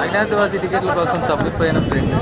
అయినా టికెట్ల కోసం తప్పిపోయిన ఫ్రెండ్.